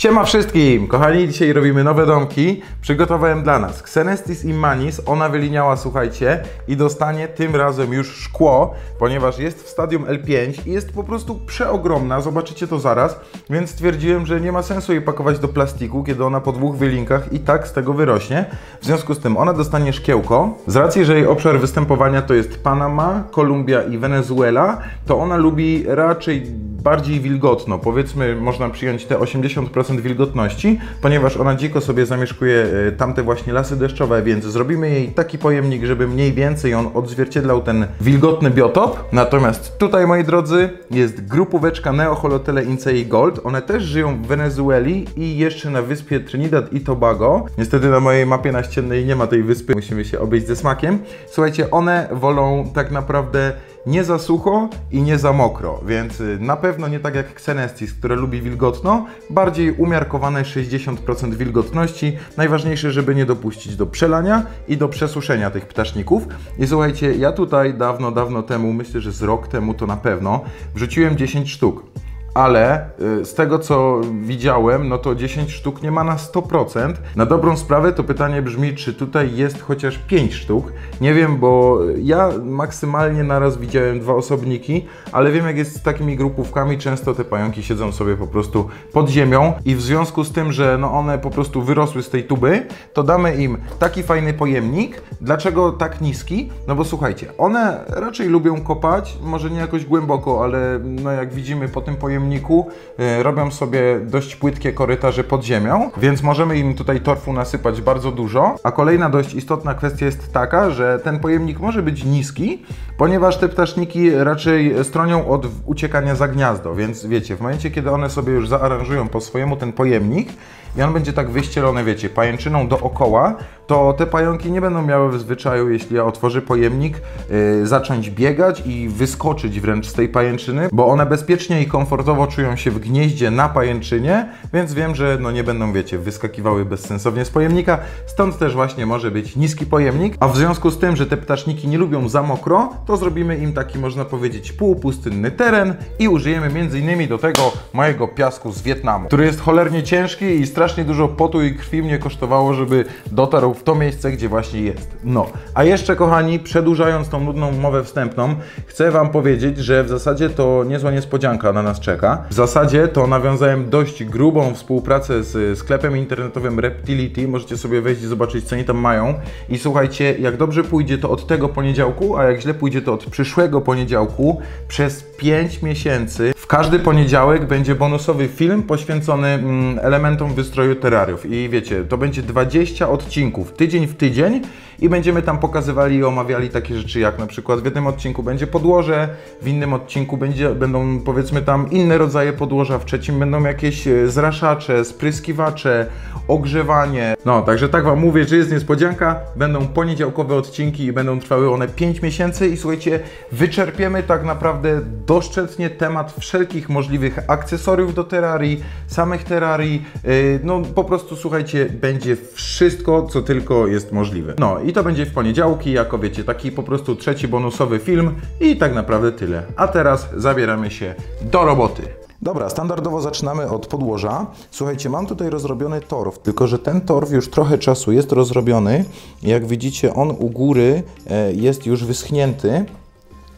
Siema wszystkim! Kochani, dzisiaj robimy nowe domki. Przygotowałem dla nas Xenestis Immanis. Ona wyliniała, słuchajcie, i dostanie tym razem już szkło, ponieważ jest w stadium L5 i jest po prostu przeogromna. Zobaczycie to zaraz. Więc stwierdziłem, że nie ma sensu jej pakować do plastiku, kiedy ona po dwóch wylinkach i tak z tego wyrośnie. W związku z tym ona dostanie szkiełko. Z racji, że jej obszar występowania to jest Panama, Kolumbia i Wenezuela, to ona lubi raczej bardziej wilgotno. Powiedzmy, można przyjąć te 80% wilgotności, ponieważ ona dziko sobie zamieszkuje e, tamte właśnie lasy deszczowe, więc zrobimy jej taki pojemnik, żeby mniej więcej on odzwierciedlał ten wilgotny biotop. Natomiast tutaj, moi drodzy, jest grupóweczka Neoholotele Incei Gold. One też żyją w Wenezueli i jeszcze na wyspie Trinidad i Tobago. Niestety na mojej mapie naściennej nie ma tej wyspy, musimy się obejść ze smakiem. Słuchajcie, one wolą tak naprawdę nie za sucho i nie za mokro, więc y, na pewno nie tak jak Xenestis, które lubi wilgotno, bardziej umiarkowane 60% wilgotności. Najważniejsze, żeby nie dopuścić do przelania i do przesuszenia tych ptaszników. I słuchajcie, ja tutaj dawno, dawno temu, myślę, że z rok temu to na pewno, wrzuciłem 10 sztuk ale y, z tego co widziałem, no to 10 sztuk nie ma na 100%. Na dobrą sprawę to pytanie brzmi, czy tutaj jest chociaż 5 sztuk. Nie wiem, bo ja maksymalnie naraz widziałem dwa osobniki, ale wiem jak jest z takimi grupówkami, często te pająki siedzą sobie po prostu pod ziemią i w związku z tym, że no one po prostu wyrosły z tej tuby, to damy im taki fajny pojemnik. Dlaczego tak niski? No bo słuchajcie, one raczej lubią kopać, może nie jakoś głęboko, ale no jak widzimy po tym pojemniku pojemniku y, robią sobie dość płytkie korytarze pod ziemią, więc możemy im tutaj torfu nasypać bardzo dużo. A kolejna dość istotna kwestia jest taka, że ten pojemnik może być niski, ponieważ te ptaszniki raczej stronią od uciekania za gniazdo, więc wiecie, w momencie kiedy one sobie już zaaranżują po swojemu ten pojemnik, i on będzie tak wyścielony, wiecie, pajęczyną dookoła, to te pająki nie będą miały w zwyczaju, jeśli ja otworzę pojemnik, yy, zacząć biegać i wyskoczyć wręcz z tej pajęczyny, bo one bezpiecznie i komfortowo czują się w gnieździe na pajęczynie, więc wiem, że no nie będą, wiecie, wyskakiwały bezsensownie z pojemnika, stąd też właśnie może być niski pojemnik, a w związku z tym, że te ptaszniki nie lubią za mokro, to zrobimy im taki, można powiedzieć, półpustynny teren i użyjemy m.in. do tego mojego piasku z Wietnamu, który jest cholernie ciężki i strasznie dużo potu i krwi mnie kosztowało, żeby dotarł w to miejsce, gdzie właśnie jest. No, a jeszcze kochani, przedłużając tą nudną mowę wstępną, chcę Wam powiedzieć, że w zasadzie to niezła niespodzianka na nas czeka. W zasadzie to nawiązałem dość grubą współpracę z sklepem internetowym Reptility. Możecie sobie wejść i zobaczyć, co oni tam mają. I słuchajcie, jak dobrze pójdzie to od tego poniedziałku, a jak źle pójdzie to od przyszłego poniedziałku, przez 5 miesięcy każdy poniedziałek będzie bonusowy film poświęcony mm, elementom wystroju terrariów. I wiecie, to będzie 20 odcinków, tydzień w tydzień i będziemy tam pokazywali i omawiali takie rzeczy jak na przykład w jednym odcinku będzie podłoże, w innym odcinku będzie, będą powiedzmy tam inne rodzaje podłoża, w trzecim będą jakieś e, zraszacze, spryskiwacze, ogrzewanie. No, także tak Wam mówię, że jest niespodzianka, będą poniedziałkowe odcinki i będą trwały one 5 miesięcy i słuchajcie, wyczerpiemy tak naprawdę doszczętnie temat wszelkich możliwych akcesoriów do terrarii, samych terrarii, yy, no po prostu słuchajcie, będzie wszystko, co tylko jest możliwe. No i to będzie w poniedziałki, jako wiecie, taki po prostu trzeci bonusowy film i tak naprawdę tyle. A teraz zabieramy się do roboty. Dobra, standardowo zaczynamy od podłoża. Słuchajcie, mam tutaj rozrobiony torf, tylko że ten torf już trochę czasu jest rozrobiony. Jak widzicie, on u góry e, jest już wyschnięty.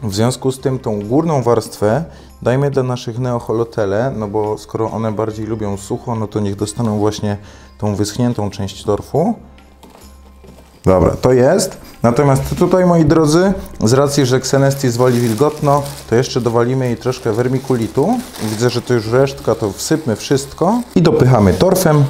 W związku z tym tą górną warstwę dajmy dla naszych neocholotele, no bo skoro one bardziej lubią sucho, no to niech dostaną właśnie tą wyschniętą część torfu. Dobra, to jest. Natomiast tutaj, moi drodzy, z racji, że Xenestis woli wilgotno, to jeszcze dowalimy jej troszkę wermikulitu. Widzę, że to już resztka, to wsypmy wszystko i dopychamy torfem.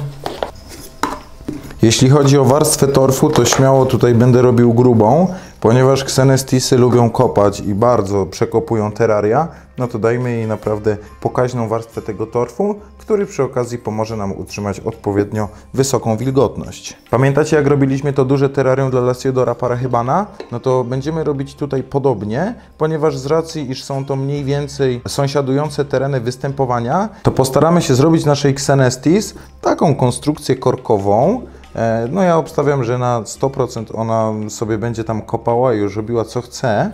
Jeśli chodzi o warstwę torfu, to śmiało tutaj będę robił grubą, ponieważ Xenestisy lubią kopać i bardzo przekopują terraria, no to dajmy jej naprawdę pokaźną warstwę tego torfu, który przy okazji pomoże nam utrzymać odpowiednio wysoką wilgotność. Pamiętacie jak robiliśmy to duże terrarium dla Lasiodora parachybana? No to będziemy robić tutaj podobnie, ponieważ z racji, iż są to mniej więcej sąsiadujące tereny występowania, to postaramy się zrobić naszej Xenestis taką konstrukcję korkową, E, no ja obstawiam, że na 100% ona sobie będzie tam kopała i już robiła co chce.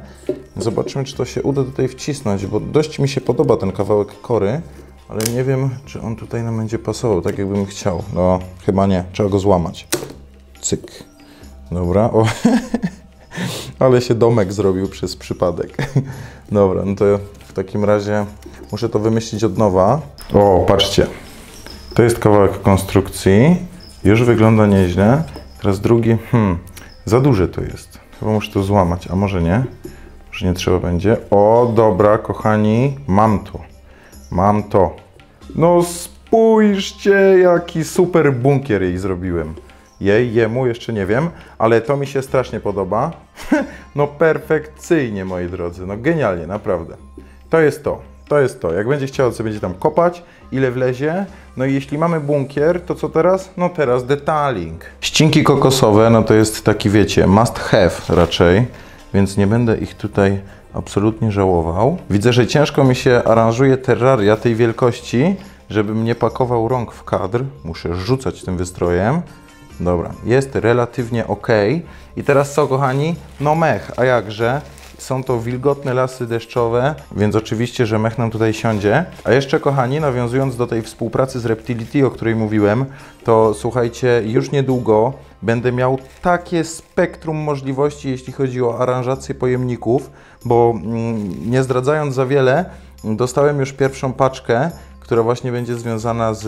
Zobaczymy, czy to się uda tutaj wcisnąć, bo dość mi się podoba ten kawałek kory. Ale nie wiem, czy on tutaj nam będzie pasował, tak jakbym chciał. No, chyba nie, trzeba go złamać. Cyk. Dobra, o. Ale się domek zrobił przez przypadek. Dobra, no to w takim razie muszę to wymyślić od nowa. O, patrzcie. To jest kawałek konstrukcji. Już wygląda nieźle. Teraz drugi, hmm, za duże to jest. Chyba muszę to złamać, a może nie? Może nie trzeba będzie. O, dobra, kochani, mam to. Mam to. No spójrzcie, jaki super bunkier jej zrobiłem. Jej, jemu, jeszcze nie wiem, ale to mi się strasznie podoba. no perfekcyjnie, moi drodzy, no genialnie, naprawdę. To jest to, to jest to. Jak będzie chciał, co będzie tam kopać, ile wlezie. No i jeśli mamy bunkier, to co teraz? No teraz detaling. Ścinki kokosowe, no to jest taki, wiecie, must have raczej, więc nie będę ich tutaj absolutnie żałował. Widzę, że ciężko mi się aranżuje terraria tej wielkości, żebym nie pakował rąk w kadr. Muszę rzucać tym wystrojem. Dobra, jest relatywnie ok. I teraz co, kochani? No mech, a jakże? Są to wilgotne lasy deszczowe, więc oczywiście, że mech nam tutaj siądzie. A jeszcze, kochani, nawiązując do tej współpracy z Reptility, o której mówiłem, to słuchajcie, już niedługo będę miał takie spektrum możliwości, jeśli chodzi o aranżację pojemników, bo mm, nie zdradzając za wiele, dostałem już pierwszą paczkę która właśnie będzie związana z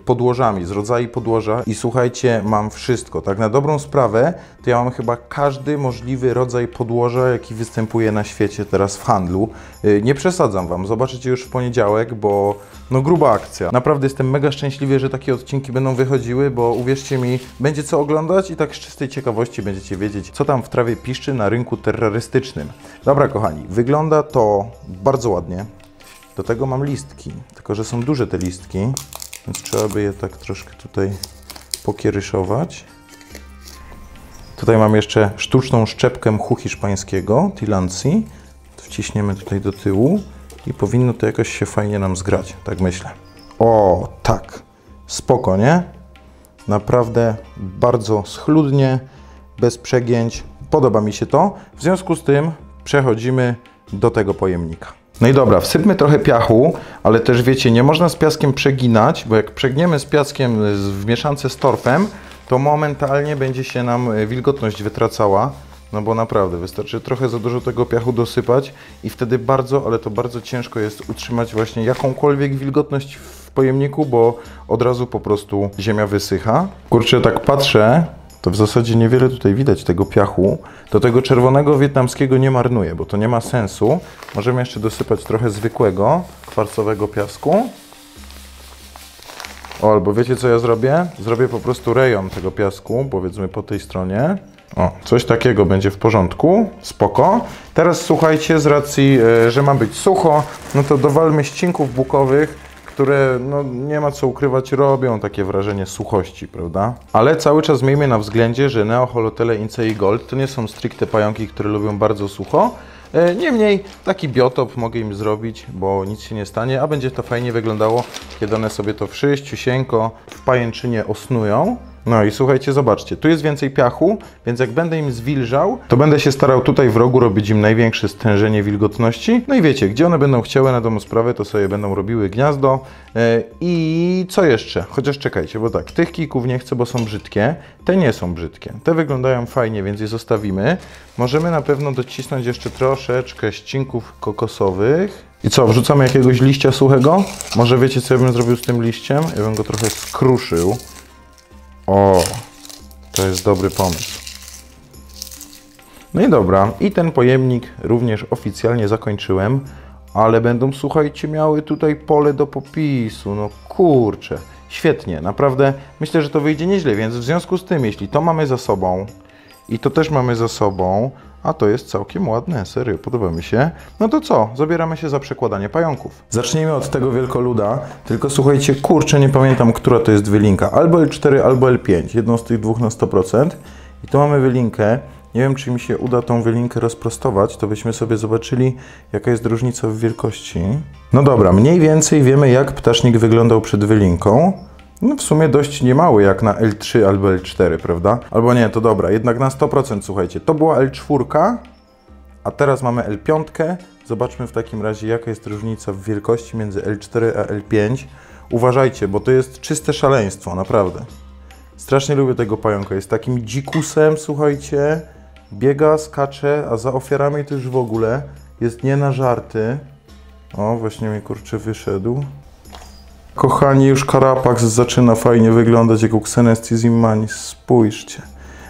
podłożami, z rodzaju podłoża. I słuchajcie, mam wszystko. Tak na dobrą sprawę, to ja mam chyba każdy możliwy rodzaj podłoża, jaki występuje na świecie teraz w handlu. Y, nie przesadzam Wam, zobaczycie już w poniedziałek, bo no gruba akcja. Naprawdę jestem mega szczęśliwy, że takie odcinki będą wychodziły, bo uwierzcie mi, będzie co oglądać i tak z czystej ciekawości będziecie wiedzieć, co tam w trawie piszczy na rynku terrorystycznym. Dobra, kochani, wygląda to bardzo ładnie. Do tego mam listki, tylko że są duże te listki, więc trzeba by je tak troszkę tutaj pokieryszować. Tutaj mam jeszcze sztuczną szczepkę mchu hiszpańskiego, Tilanci. Wciśniemy tutaj do tyłu i powinno to jakoś się fajnie nam zgrać, tak myślę. O, tak, spoko, nie? Naprawdę bardzo schludnie, bez przegięć. Podoba mi się to. W związku z tym przechodzimy do tego pojemnika. No i dobra, wsypmy trochę piachu, ale też wiecie, nie można z piaskiem przeginać, bo jak przegniemy z piaskiem w mieszance z torfem, to momentalnie będzie się nam e, wilgotność wytracała. No bo naprawdę, wystarczy trochę za dużo tego piachu dosypać i wtedy bardzo, ale to bardzo ciężko jest utrzymać właśnie jakąkolwiek wilgotność w pojemniku, bo od razu po prostu ziemia wysycha. Kurczę, tak patrzę, to w zasadzie niewiele tutaj widać tego piachu. Do tego czerwonego wietnamskiego nie marnuję, bo to nie ma sensu. Możemy jeszcze dosypać trochę zwykłego kwarcowego piasku. O, albo wiecie co ja zrobię? Zrobię po prostu rejon tego piasku, powiedzmy po tej stronie. O, coś takiego będzie w porządku, spoko. Teraz słuchajcie, z racji, e, że ma być sucho, no to dowalmy ścinków bukowych które no, nie ma co ukrywać, robią takie wrażenie suchości, prawda? Ale cały czas miejmy na względzie, że Neoholotele Incei Gold to nie są stricte pająki, które lubią bardzo sucho. E, niemniej taki biotop mogę im zrobić, bo nic się nie stanie, a będzie to fajnie wyglądało, kiedy one sobie to wszyściusieńko w pajęczynie osnują. No i słuchajcie, zobaczcie, tu jest więcej piachu, więc jak będę im zwilżał, to będę się starał tutaj w rogu robić im największe stężenie wilgotności. No i wiecie, gdzie one będą chciały na domu sprawę, to sobie będą robiły gniazdo. E, I co jeszcze? Chociaż czekajcie, bo tak, tych kików nie chcę, bo są brzydkie. Te nie są brzydkie. Te wyglądają fajnie, więc je zostawimy. Możemy na pewno docisnąć jeszcze troszeczkę ścinków kokosowych. I co, wrzucamy jakiegoś liścia suchego? Może wiecie, co ja bym zrobił z tym liściem? Ja bym go trochę skruszył. O, to jest dobry pomysł. No i dobra, i ten pojemnik również oficjalnie zakończyłem, ale będą, słuchajcie, miały tutaj pole do popisu. No kurczę, świetnie, naprawdę myślę, że to wyjdzie nieźle, więc w związku z tym, jeśli to mamy za sobą i to też mamy za sobą, a to jest całkiem ładne, serio, podoba mi się. No to co, zabieramy się za przekładanie pająków. Zacznijmy od tego wielkoluda, tylko słuchajcie, kurczę, nie pamiętam, która to jest wylinka. Albo L4, albo L5, jedną z tych dwóch na 100%. I tu mamy wylinkę. Nie wiem, czy mi się uda tą wylinkę rozprostować, to byśmy sobie zobaczyli, jaka jest różnica w wielkości. No dobra, mniej więcej wiemy, jak ptasznik wyglądał przed wylinką. No w sumie dość niemały jak na L3 albo L4, prawda? Albo nie, to dobra, jednak na 100% słuchajcie, to była L4, a teraz mamy L5. Zobaczmy w takim razie, jaka jest różnica w wielkości między L4 a L5. Uważajcie, bo to jest czyste szaleństwo, naprawdę. Strasznie lubię tego pająka. Jest takim dzikusem, słuchajcie. Biega, skacze, a za ofiarami już w ogóle jest nie na żarty. O, właśnie mi kurczę wyszedł. Kochani, już Karapax zaczyna fajnie wyglądać jako Xenestis immanis. Spójrzcie.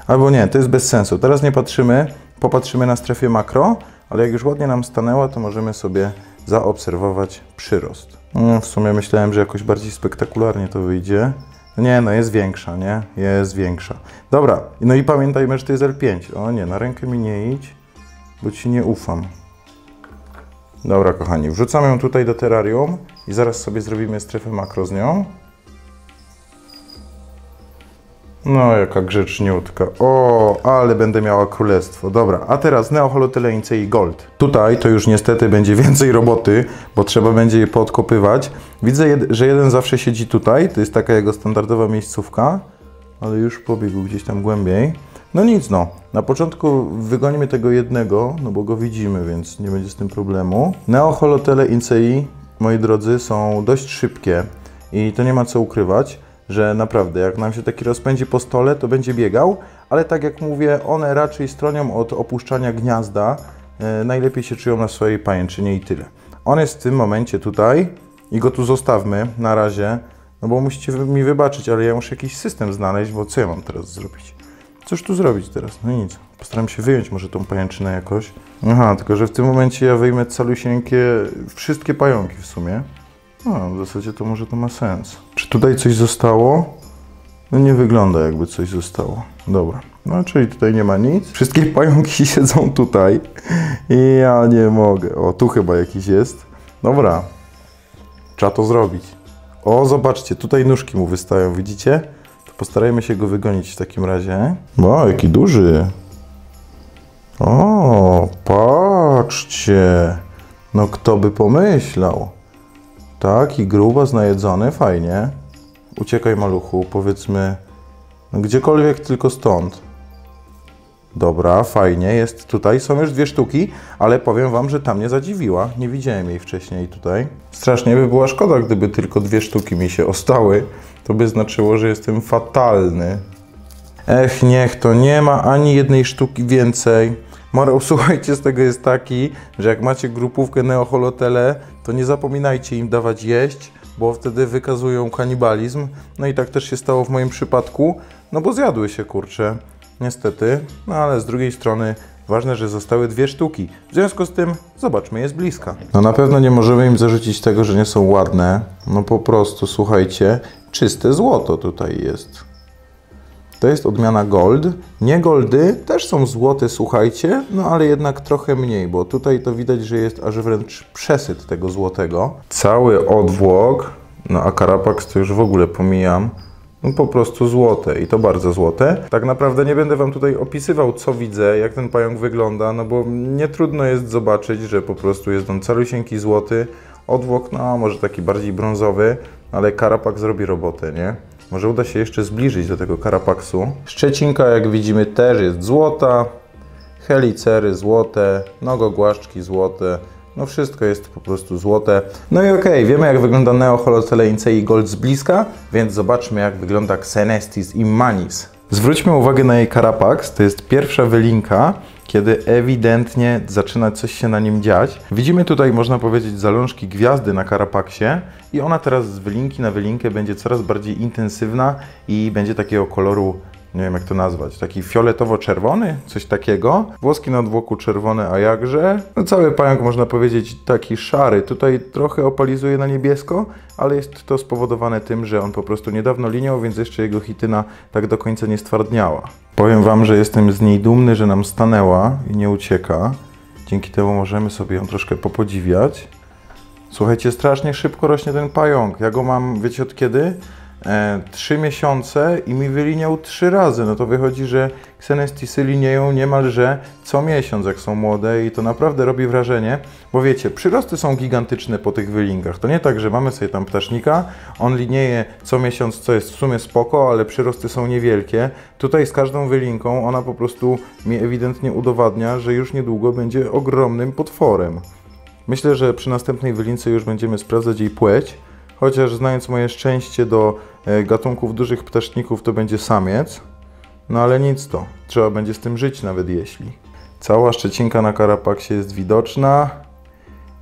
Albo nie, to jest bez sensu. Teraz nie patrzymy, popatrzymy na strefie makro, ale jak już ładnie nam stanęła, to możemy sobie zaobserwować przyrost. No, w sumie myślałem, że jakoś bardziej spektakularnie to wyjdzie. Nie, no jest większa, nie? Jest większa. Dobra, no i pamiętajmy, że to jest L5. O nie, na rękę mi nie idź, bo Ci nie ufam. Dobra, kochani, wrzucamy ją tutaj do terrarium i zaraz sobie zrobimy strefę makro z nią. No, jaka grzeczniutka. O, ale będę miała królestwo. Dobra, a teraz Neoholotyleince i Gold. Tutaj to już niestety będzie więcej roboty, bo trzeba będzie je podkopywać. Widzę, że jeden zawsze siedzi tutaj, to jest taka jego standardowa miejscówka, ale już pobiegł gdzieś tam głębiej. No nic, no. Na początku wygonimy tego jednego, no bo go widzimy, więc nie będzie z tym problemu. Neoholotele incei, moi drodzy, są dość szybkie i to nie ma co ukrywać że naprawdę, jak nam się taki rozpędzi po stole, to będzie biegał, ale tak jak mówię, one raczej stronią od opuszczania gniazda, e, najlepiej się czują na swojej pajęczynie i tyle. On jest w tym momencie tutaj i go tu zostawmy na razie, no bo musicie mi wybaczyć, ale ja muszę jakiś system znaleźć, bo co ja mam teraz zrobić? Cóż tu zrobić teraz? No nic. Postaram się wyjąć może tą pajęczynę jakoś. Aha, tylko że w tym momencie ja wyjmę calusieńkie, wszystkie pająki w sumie. No, w zasadzie to może to ma sens. Czy tutaj coś zostało? No nie wygląda jakby coś zostało. Dobra. No, czyli tutaj nie ma nic. Wszystkie pająki siedzą tutaj. I ja nie mogę. O, tu chyba jakiś jest. Dobra. Trzeba to zrobić. O, zobaczcie, tutaj nóżki mu wystają, widzicie? To postarajmy się go wygonić w takim razie. O, jaki duży. O, patrzcie. No kto by pomyślał. Tak, i grubo znajedzony, fajnie. Uciekaj maluchu, powiedzmy, no gdziekolwiek, tylko stąd. Dobra, fajnie, jest tutaj. Są już dwie sztuki, ale powiem Wam, że tam mnie zadziwiła. Nie widziałem jej wcześniej tutaj. Strasznie by była szkoda, gdyby tylko dwie sztuki mi się ostały. To by znaczyło, że jestem fatalny. Ech, niech to nie ma ani jednej sztuki więcej. Morał, słuchajcie, z tego jest taki, że jak macie grupówkę neoholotele, to nie zapominajcie im dawać jeść, bo wtedy wykazują kanibalizm. No i tak też się stało w moim przypadku, no bo zjadły się kurcze, niestety. No ale z drugiej strony ważne, że zostały dwie sztuki. W związku z tym zobaczmy je z bliska. No na pewno nie możemy im zarzucić tego, że nie są ładne. No po prostu, słuchajcie, czyste złoto tutaj jest. To jest odmiana Gold. Nie Goldy też są złote, słuchajcie, no ale jednak trochę mniej, bo tutaj to widać, że jest aż wręcz przesyt tego złotego. Cały odwłok, no a Carapax to już w ogóle pomijam, po prostu złote i to bardzo złote. Tak naprawdę nie będę Wam tutaj opisywał, co widzę, jak ten pająk wygląda, no bo nie trudno jest zobaczyć, że po prostu jest on calusieńki złoty, odwłok, no może taki bardziej brązowy, ale Carapax zrobi robotę, nie? Może uda się jeszcze zbliżyć do tego karapaksu. Szczecinka, jak widzimy, też jest złota. Helicery złote, nogogłaszczki złote. No wszystko jest po prostu złote. No i okej, okay, wiemy jak wygląda Neo Holocelein i Gold z bliska, więc zobaczmy jak wygląda Xenestis Immanis. Zwróćmy uwagę na jej karapax, to jest pierwsza wylinka, kiedy ewidentnie zaczyna coś się na nim dziać. Widzimy tutaj, można powiedzieć, zalążki gwiazdy na karapaksie i ona teraz z wylinki na wylinkę będzie coraz bardziej intensywna i będzie takiego koloru nie wiem jak to nazwać, taki fioletowo-czerwony, coś takiego. Włoski na odwłoku czerwone, a jakże? No cały pająk można powiedzieć taki szary. Tutaj trochę opalizuje na niebiesko, ale jest to spowodowane tym, że on po prostu niedawno liniał, więc jeszcze jego hityna tak do końca nie stwardniała. Powiem Wam, że jestem z niej dumny, że nam stanęła i nie ucieka. Dzięki temu możemy sobie ją troszkę popodziwiać. Słuchajcie, strasznie szybko rośnie ten pająk. Ja go mam, wiecie od kiedy? E, 3 miesiące i mi wyliniał 3 razy. No to wychodzi, że Xenestisy linieją niemalże co miesiąc, jak są młode i to naprawdę robi wrażenie, bo wiecie, przyrosty są gigantyczne po tych wylinkach. To nie tak, że mamy sobie tam ptasznika, on linieje co miesiąc, co jest w sumie spoko, ale przyrosty są niewielkie. Tutaj z każdą wylinką ona po prostu mi ewidentnie udowadnia, że już niedługo będzie ogromnym potworem. Myślę, że przy następnej wylince już będziemy sprawdzać jej płeć, chociaż znając moje szczęście do e, gatunków dużych ptaszników, to będzie samiec. No ale nic to, trzeba będzie z tym żyć nawet jeśli. Cała szczecinka na karapaksie jest widoczna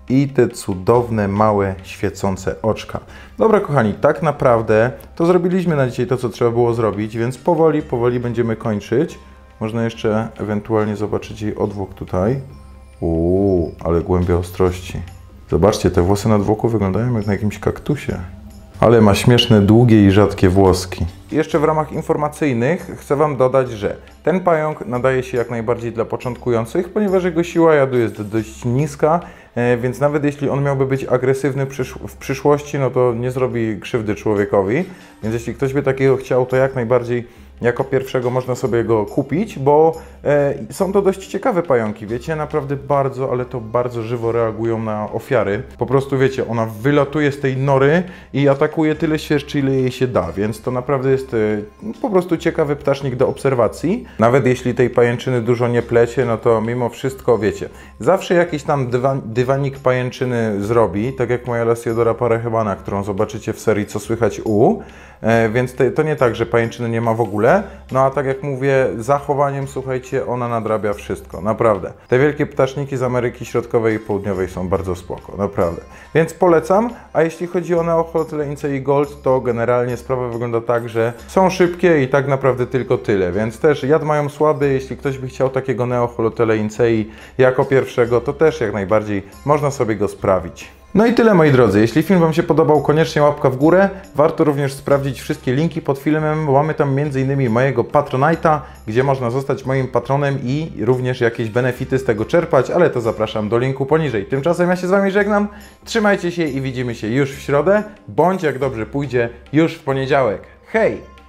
i te cudowne, małe, świecące oczka. Dobra, kochani, tak naprawdę to zrobiliśmy na dzisiaj to, co trzeba było zrobić, więc powoli, powoli będziemy kończyć. Można jeszcze ewentualnie zobaczyć jej odwłok tutaj. Uuu, ale głębia ostrości. Zobaczcie, te włosy nad włoko wyglądają jak na jakimś kaktusie. Ale ma śmieszne, długie i rzadkie włoski. Jeszcze w ramach informacyjnych chcę Wam dodać, że ten pająk nadaje się jak najbardziej dla początkujących, ponieważ jego siła jadu jest dość niska, e, więc nawet jeśli on miałby być agresywny w przyszłości, no to nie zrobi krzywdy człowiekowi. Więc jeśli ktoś by takiego chciał, to jak najbardziej jako pierwszego można sobie go kupić, bo e, są to dość ciekawe pająki, wiecie, naprawdę bardzo, ale to bardzo żywo reagują na ofiary. Po prostu wiecie, ona wylatuje z tej nory i atakuje tyle świerszczy, ile jej się da, więc to naprawdę jest e, po prostu ciekawy ptasznik do obserwacji. Nawet jeśli tej pajęczyny dużo nie plecie, no to mimo wszystko, wiecie, zawsze jakiś tam dywan, dywanik pajęczyny zrobi, tak jak moja Lasiodora parachebana, którą zobaczycie w serii Co słychać u, więc te, to nie tak, że pajęczyny nie ma w ogóle, no a tak jak mówię, zachowaniem, słuchajcie, ona nadrabia wszystko, naprawdę. Te wielkie ptaszniki z Ameryki Środkowej i Południowej są bardzo spoko, naprawdę. Więc polecam, a jeśli chodzi o Neochloteleince i Gold, to generalnie sprawa wygląda tak, że są szybkie i tak naprawdę tylko tyle, więc też jad mają słaby, jeśli ktoś by chciał takiego Neochloteleince i jako pierwszego, to też jak najbardziej można sobie go sprawić. No i tyle moi drodzy. Jeśli film Wam się podobał, koniecznie łapka w górę. Warto również sprawdzić wszystkie linki pod filmem, mamy tam m.in. mojego Patronite'a, gdzie można zostać moim patronem i również jakieś benefity z tego czerpać, ale to zapraszam do linku poniżej. Tymczasem ja się z Wami żegnam. Trzymajcie się i widzimy się już w środę, bądź jak dobrze pójdzie, już w poniedziałek. Hej!